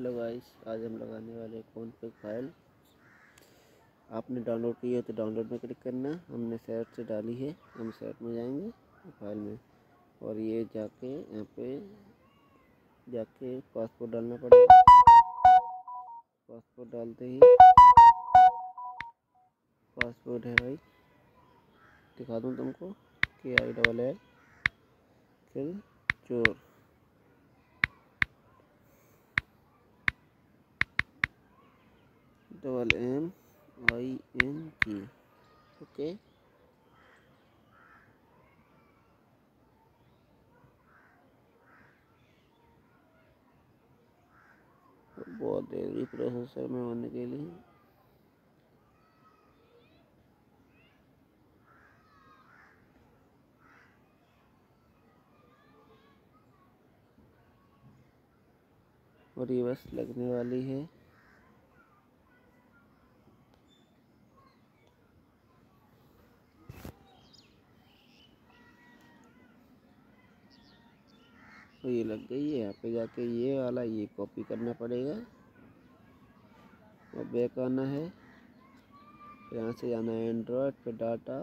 Hello guys, आज हम लगाने वाले कौन पे फ़ाइल। आपने डाउनलोड की है तो डाउनलोड में क्लिक करना। हमने सेट से डाली है, हम सेट में जाएँगे फ़ाइल में। और ये जाके यहाँ पे, जाके पासपोर्ट डालना पड़ेगा। पासपोर्ट डालते ही पासपोर्ट है भाई। दिखा दूँ तुमको के आई डबल एल चोर। Double M I N G, okay? बहुत देरी प्रोसेसर में होने के लिए। और ये बस लगने वाली है। तो ये लग गई है, यहाँ पे जाके ये वाला, ये कॉपी करना पड़ेगा। और बैक आना है। यहाँ से जाना है एंड्रॉयड पे डाटा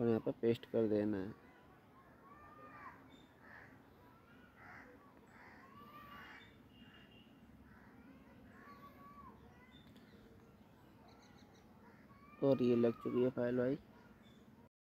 और यहाँ पे पेस्ट कर देना है। और ये लग चुकी है फ़ाइल भाई।